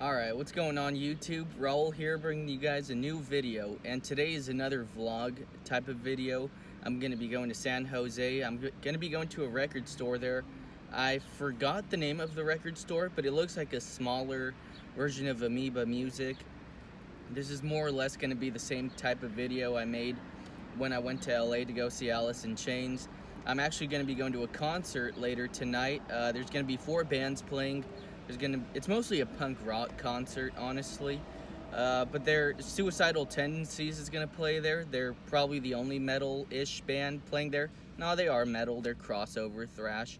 Alright, what's going on YouTube? Raul here bringing you guys a new video and today is another vlog type of video. I'm going to be going to San Jose. I'm going to be going to a record store there. I forgot the name of the record store, but it looks like a smaller version of Amoeba Music. This is more or less going to be the same type of video I made when I went to LA to go see Alice in Chains. I'm actually going to be going to a concert later tonight. Uh, there's going to be four bands playing. There's gonna. It's mostly a punk rock concert, honestly. Uh, but their Suicidal Tendencies is gonna play there. They're probably the only metal-ish band playing there. No, they are metal. They're crossover thrash.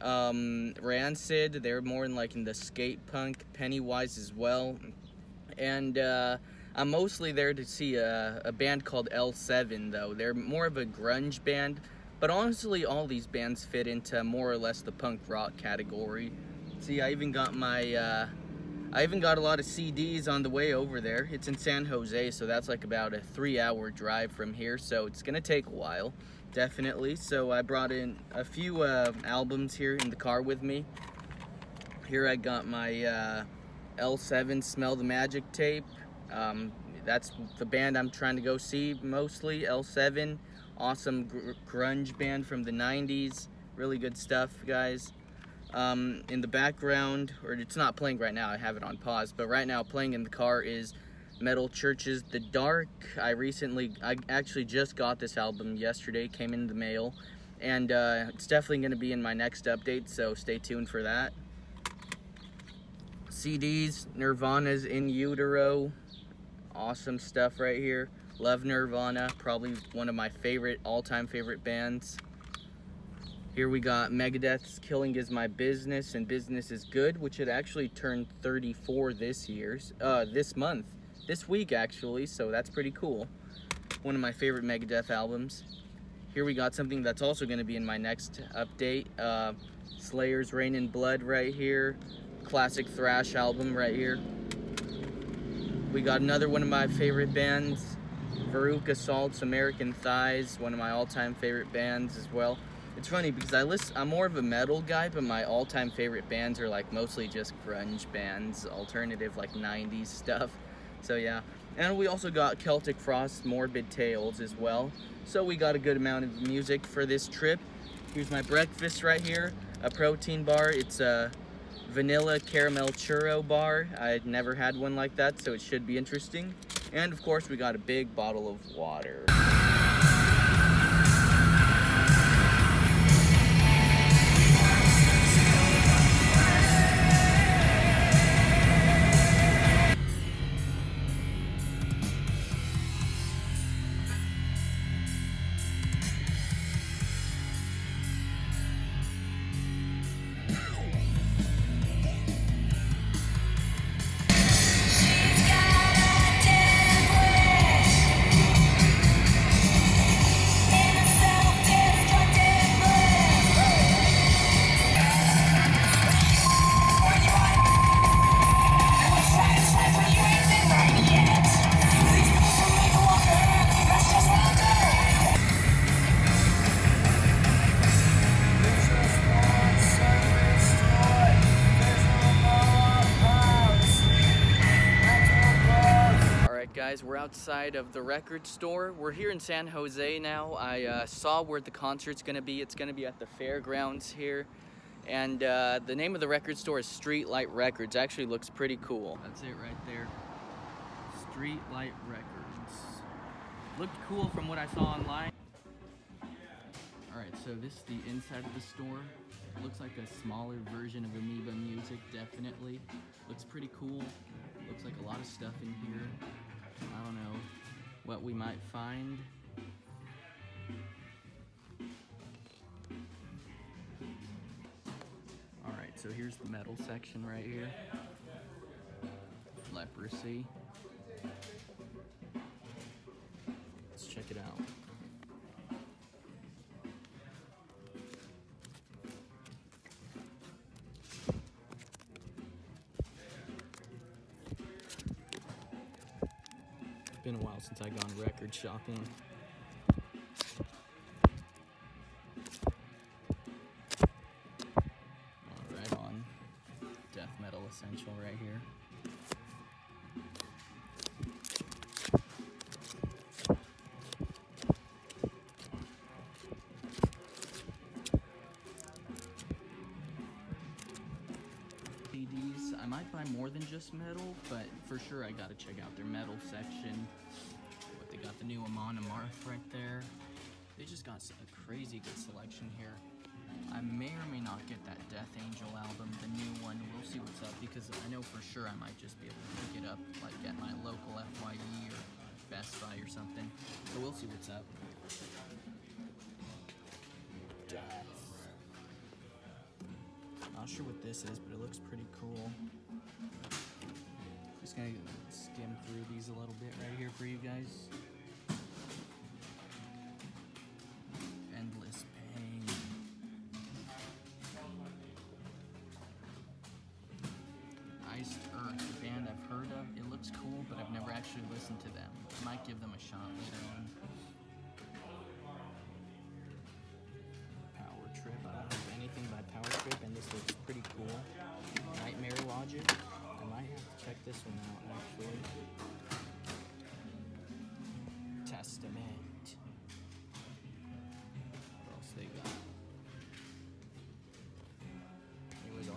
Um, Rancid. They're more in like in the skate punk. Pennywise as well. And uh, I'm mostly there to see a, a band called L7 though. They're more of a grunge band. But honestly, all these bands fit into more or less the punk rock category. See, I even got my, uh, I even got a lot of CDs on the way over there. It's in San Jose, so that's like about a three hour drive from here. So it's gonna take a while, definitely. So I brought in a few uh, albums here in the car with me. Here I got my uh, L7 Smell the Magic tape. Um, that's the band I'm trying to go see mostly, L7. Awesome gr grunge band from the 90s. Really good stuff, guys. Um, in the background, or it's not playing right now, I have it on pause, but right now playing in the car is Metal Church's The Dark. I recently, I actually just got this album yesterday, came in the mail, and uh, it's definitely going to be in my next update, so stay tuned for that. CDs, Nirvana's In Utero, awesome stuff right here. Love Nirvana, probably one of my favorite, all-time favorite bands. Here we got Megadeth's Killing Is My Business and Business Is Good, which had actually turned 34 this year, uh, this month, this week actually, so that's pretty cool. One of my favorite Megadeth albums. Here we got something that's also going to be in my next update. Uh, Slayer's Reign in Blood right here. Classic thrash album right here. We got another one of my favorite bands, Veruca Salt's American Thighs, one of my all-time favorite bands as well. It's funny because I listen, I'm more of a metal guy, but my all-time favorite bands are like mostly just grunge bands, alternative like 90s stuff. So yeah. And we also got Celtic Frost Morbid Tales as well. So we got a good amount of music for this trip. Here's my breakfast right here, a protein bar. It's a vanilla caramel churro bar. I'd never had one like that, so it should be interesting. And of course, we got a big bottle of water. Outside of the record store. We're here in San Jose now. I uh, saw where the concert's gonna be. It's gonna be at the fairgrounds here. And uh, the name of the record store is Streetlight Records. Actually looks pretty cool. That's it right there. Streetlight Records. Looked cool from what I saw online. Alright, so this is the inside of the store. Looks like a smaller version of Amoeba Music, definitely. Looks pretty cool. Looks like a lot of stuff in here. I don't know what we might find. Alright, so here's the metal section right here. Leprosy. Been a while since I gone record shopping. I might buy more than just metal, but for sure I gotta check out their metal section. But they got the new Amon Amarth right there. They just got a crazy good selection here. I may or may not get that Death Angel album, the new one. We'll see what's up because I know for sure I might just be able to pick it up like at my local FYE or Best Buy or something. So we'll see what's up. Not sure what this is, but it looks pretty cool. Just gonna skim through these a little bit right here for you guys. Endless Pain. Iced Earth, a band I've heard of. It looks cool, but I've never actually listened to them. I might give them a shot later on.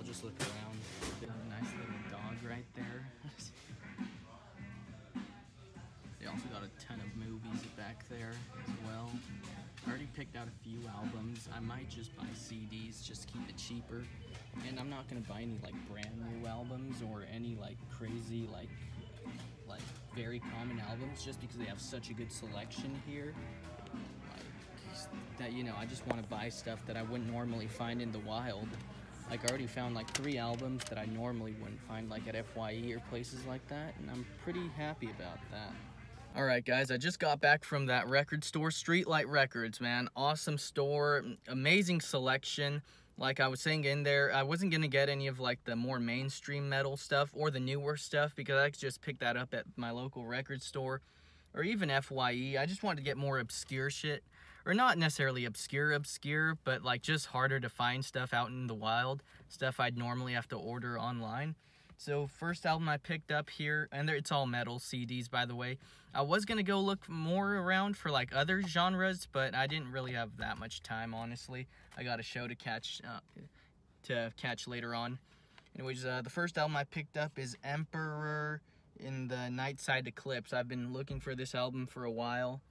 Just look around. Got a nice little dog right there. they also got a ton of movies back there as well. I already picked out a few albums. I might just buy CDs, just keep it cheaper. And I'm not gonna buy any like brand new albums or any like crazy like like very common albums just because they have such a good selection here. Like that you know, I just want to buy stuff that I wouldn't normally find in the wild. Like I already found like three albums that I normally wouldn't find like at FYE or places like that, and I'm pretty happy about that. Alright guys, I just got back from that record store, Streetlight Records, man. Awesome store, amazing selection. Like I was saying in there, I wasn't going to get any of like the more mainstream metal stuff or the newer stuff because I could just pick that up at my local record store or even FYE. I just wanted to get more obscure shit. Or not necessarily obscure obscure, but like just harder to find stuff out in the wild. Stuff I'd normally have to order online. So first album I picked up here, and it's all metal CDs by the way. I was gonna go look more around for like other genres, but I didn't really have that much time honestly. I got a show to catch uh, to catch later on. Anyways, uh, the first album I picked up is Emperor in the Nightside Eclipse. I've been looking for this album for a while.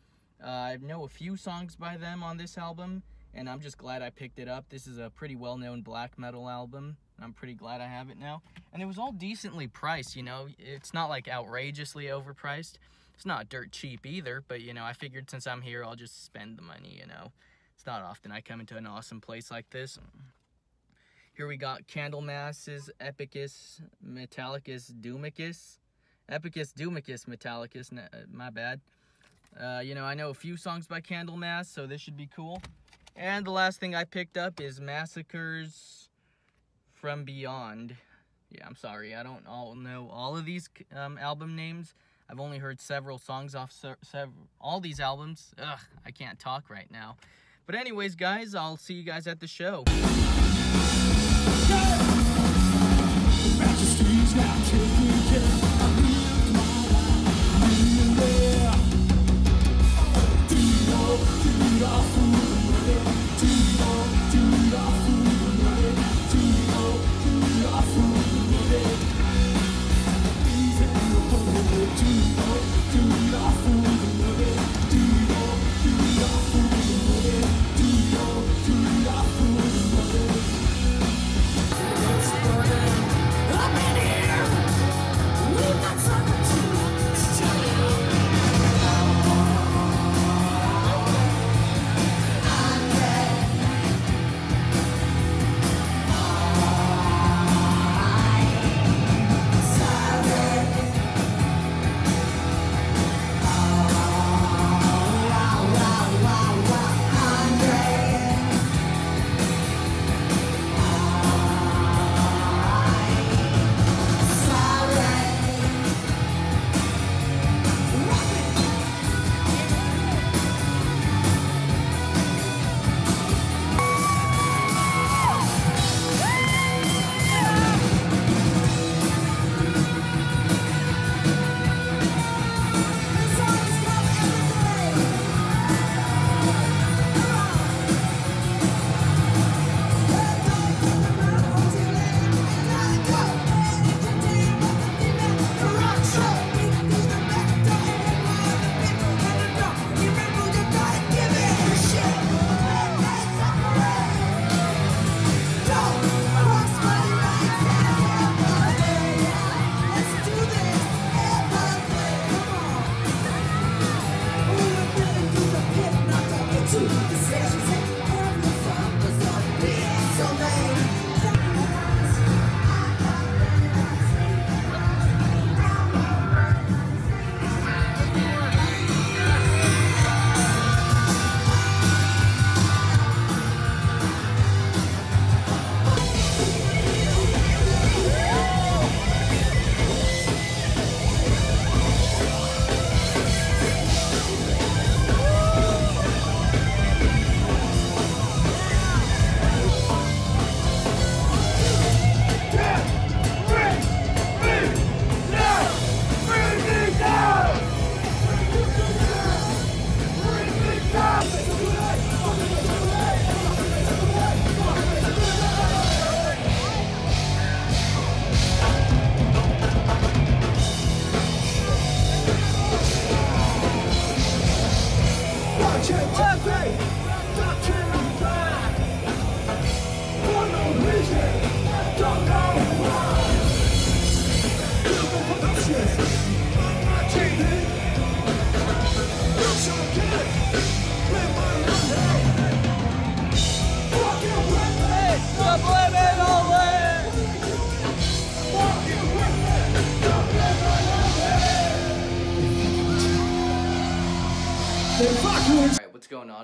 Uh, I know a few songs by them on this album, and I'm just glad I picked it up. This is a pretty well-known black metal album. I'm pretty glad I have it now. And it was all decently priced, you know. It's not like outrageously overpriced. It's not dirt cheap either, but you know, I figured since I'm here, I'll just spend the money, you know. It's not often I come into an awesome place like this. Here we got Candlemass's Epicus Metallicus Doomicus. Epicus Doomicus Metallicus, my bad. Uh, you know, I know a few songs by Candlemass, so this should be cool. And the last thing I picked up is Massacre's from Beyond. Yeah, I'm sorry, I don't all know all of these um, album names. I've only heard several songs off all these albums. Ugh, I can't talk right now. But anyways, guys, I'll see you guys at the show.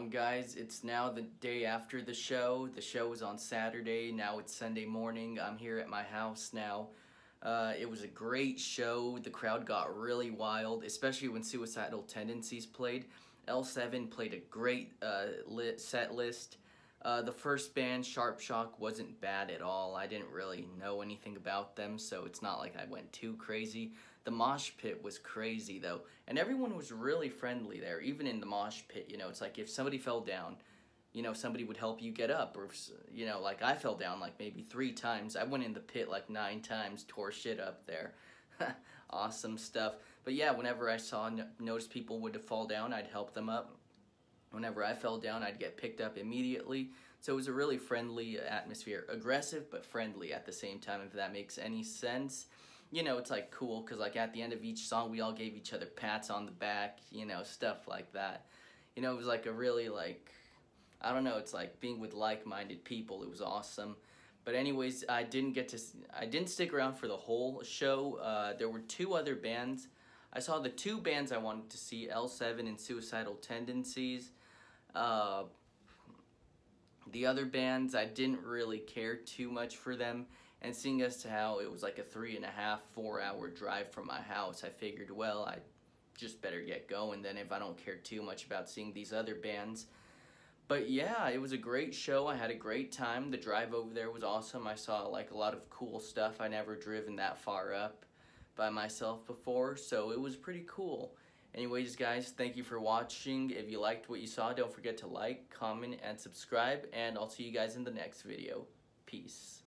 On guys? It's now the day after the show. The show was on Saturday, now it's Sunday morning. I'm here at my house now. Uh, it was a great show. The crowd got really wild, especially when Suicidal Tendencies played. L7 played a great uh, lit set list. Uh, the first band, Sharp Shock, wasn't bad at all. I didn't really know anything about them, so it's not like I went too crazy. The mosh pit was crazy, though, and everyone was really friendly there, even in the mosh pit. You know, it's like if somebody fell down, you know, somebody would help you get up, or, you know, like I fell down like maybe three times. I went in the pit like nine times, tore shit up there. awesome stuff. But yeah, whenever I saw, noticed people would fall down, I'd help them up. Whenever I fell down, I'd get picked up immediately. So it was a really friendly atmosphere. Aggressive, but friendly at the same time, if that makes any sense. You know, it's like cool because like at the end of each song, we all gave each other pats on the back, you know, stuff like that. You know, it was like a really like, I don't know, it's like being with like-minded people. It was awesome. But anyways, I didn't get to, I didn't stick around for the whole show. Uh, there were two other bands. I saw the two bands I wanted to see, L7 and Suicidal Tendencies. Uh, the other bands, I didn't really care too much for them. And seeing as to how it was like a three and a half, four hour drive from my house, I figured, well, I just better get going then if I don't care too much about seeing these other bands. But yeah, it was a great show. I had a great time. The drive over there was awesome. I saw like a lot of cool stuff. I never driven that far up by myself before, so it was pretty cool. Anyways, guys, thank you for watching. If you liked what you saw, don't forget to like, comment, and subscribe, and I'll see you guys in the next video. Peace.